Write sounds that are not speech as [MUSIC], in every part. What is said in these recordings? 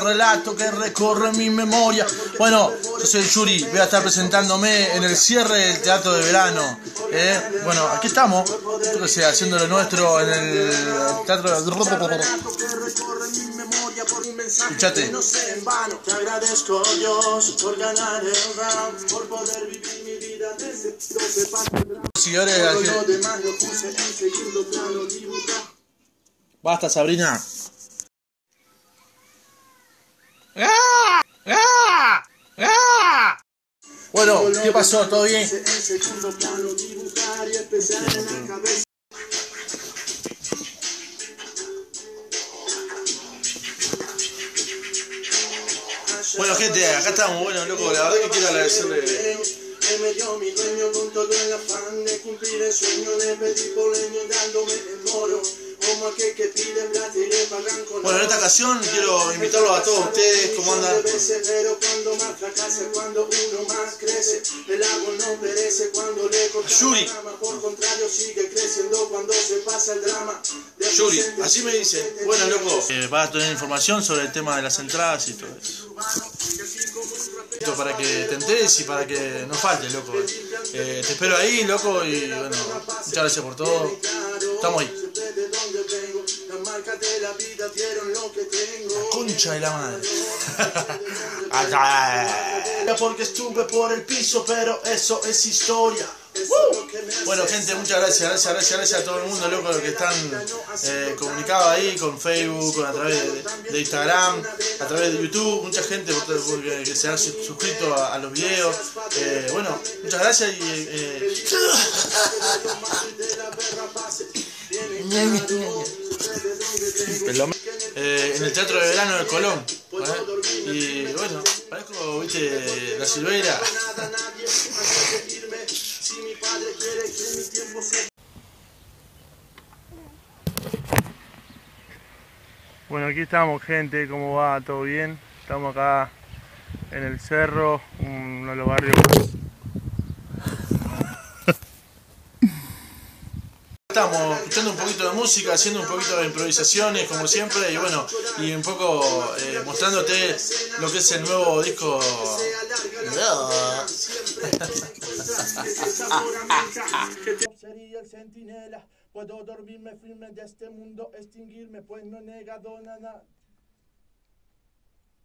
relato que recorre mi memoria. Bueno, yo soy Yuri, voy a estar presentándome en el cierre del teatro de verano. ¿eh? Bueno, aquí estamos, yo que sé, haciendo lo nuestro en el teatro de... Escuchate. Te agradezco Dios por ganar el round, por poder vivir mi vida desde 12 pasos. Seguidores de Todo la- lo demás lo puse en segundo plano, dibujar. Basta, Sabrina. Bueno, ¿qué pasó? ¿Todo bien? Bueno, gente, acá estamos. Bueno, loco, la verdad que quiero agradecerle. Que me dio mi dueño con todo el afán de cumplir el sueño de pedir por leño dándome el moro. Bueno, en esta ocasión quiero invitarlos a todos ustedes. ¿Cómo andan? Yuri. Yuri, así me dice. Bueno, loco, eh, vas a tener información sobre el tema de las entradas y todo eso. Esto para que te enteres y para que no falte, loco. Eh, te espero ahí, loco, y bueno, muchas gracias por todo. Estamos ahí. De la vida dieron lo que tengo. Concha de la madre. [LAUGHS] Porque estuve por el piso, pero eso es historia. Que Bueno, gente, muchas gracias, gracias, gracias, gracias a todo el mundo, loco, los que están eh, comunicados ahí con Facebook, con, a través de, de Instagram, a través de YouTube, mucha gente porque, que se han su- suscrito a, a los videos. Eh, bueno, muchas gracias y... eh, [LAUGHS] eh, en el Teatro de Verano de Colón. Y bueno, parezco, viste, la Silveira. nada, nadie antes de irme. Si mi padre quiere que mi tiempo se Bueno, aquí estamos, gente. ¿Cómo va? ¿Todo bien? Estamos acá en el cerro, uno de los barrios Estamos escuchando un poquito de música, haciendo un poquito de improvisaciones, como siempre, y bueno, y un poco eh, mostrándote lo que es el nuevo disco. Sería el centinela, puedo dormirme firme de este mundo, extinguirme, pues no he negado nada.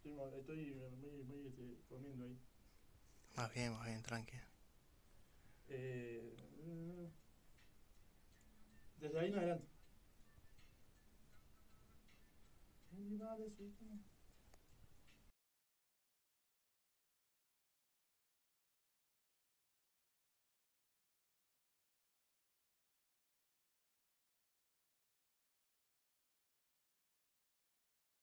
Estoy muy, muy este, comiendo ahí. Más bien, más bien, tranqui. Eh, mm, desde ahí en adelante.